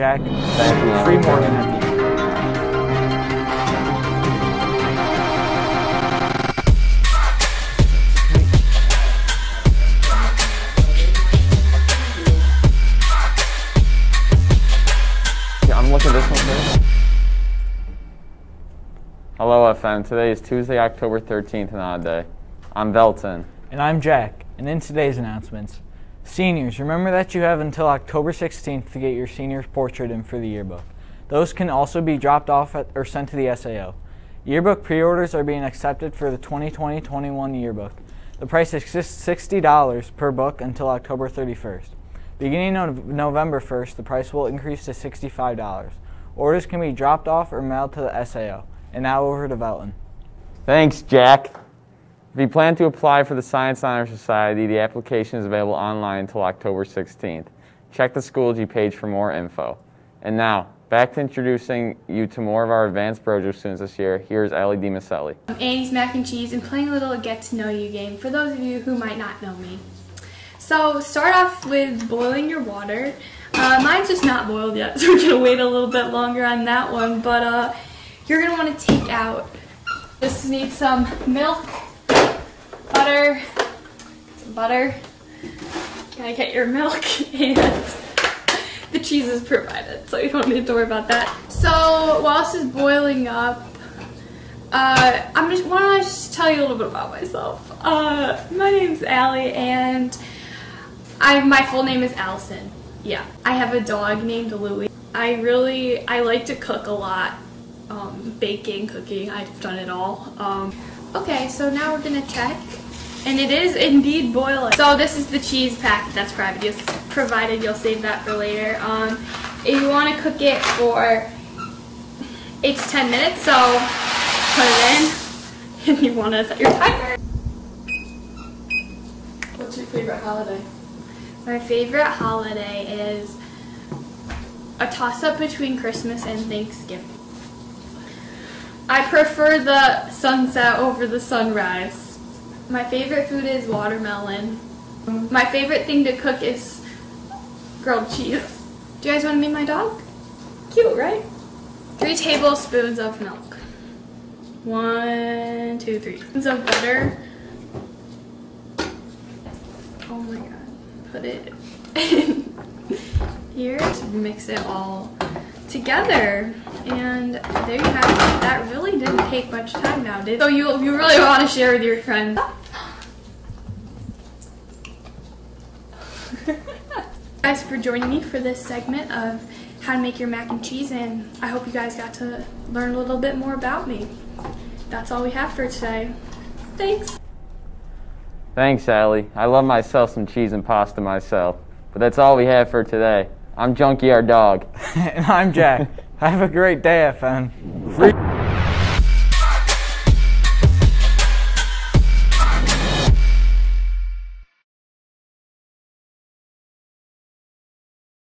Jack. You. Free Morgan at the end. Yeah, I'm looking at this one first. Hello, FM. Today is Tuesday, October 13th, and odd day. I'm Velton. And I'm Jack. And in today's announcements, seniors, remember that you have until October 16th to get your senior's portrait in for the yearbook. Those can also be dropped off at, or sent to the SAO. Yearbook pre-orders are being accepted for the 2020-21 yearbook. The price is $60 per book until October 31st. Beginning of November 1st, the price will increase to $65. Orders can be dropped off or mailed to the SAO. And now over to Velton. Thanks, Jack. If you plan to apply for the Science Honor Society, the application is available online until October 16th. Check the Schoology page for more info. And now, back to introducing you to more of our advanced Brojo students this year. Here's Ellie DiMaselli. I'm Annie's Mac and Cheese and playing a little get to know you game for those of you who might not know me. So start off with boiling your water. Uh, mine's just not boiled yet, so we're gonna wait a little bit longer on that one. But uh, you're gonna want to take out. Just need some milk, butter, some butter. Gotta get your milk and the cheese is provided, so you don't need to worry about that. So while this is boiling up, uh, I'm just, why don't I just tell you a little bit about myself? Uh, my name's Allie, and I my full name is Allison. Yeah, I have a dog named Louie. I really I like to cook a lot, um, baking, cooking. I've done it all. Um, okay, so now we're gonna check, and it is indeed boiling. So this is the cheese packet that's provided. You'll, provided you'll save that for later. Um, if you want to cook it for eight to ten minutes, so put it in, and you want to set your timer. What's your favorite holiday? My favorite holiday is a toss up between Christmas and Thanksgiving. I prefer the sunset over the sunrise. My favorite food is watermelon. My favorite thing to cook is grilled cheese. Do you guys want to meet my dog? Cute, right? Three tablespoons of milk. One, two, three. Spoons of butter. Oh my god. Put it in here to mix it all together. And there you have it. That really didn't take much time now, did it? So you, you really want to share with your friends. guys for joining me for this segment of how to make your mac and cheese and I hope you guys got to learn a little bit more about me. That's all we have for today. Thanks. Thanks, Allie. I love myself some cheese and pasta myself. But that's all we have for today. I'm Junkie, our dog. and I'm Jack. Have a great day, FM. Free.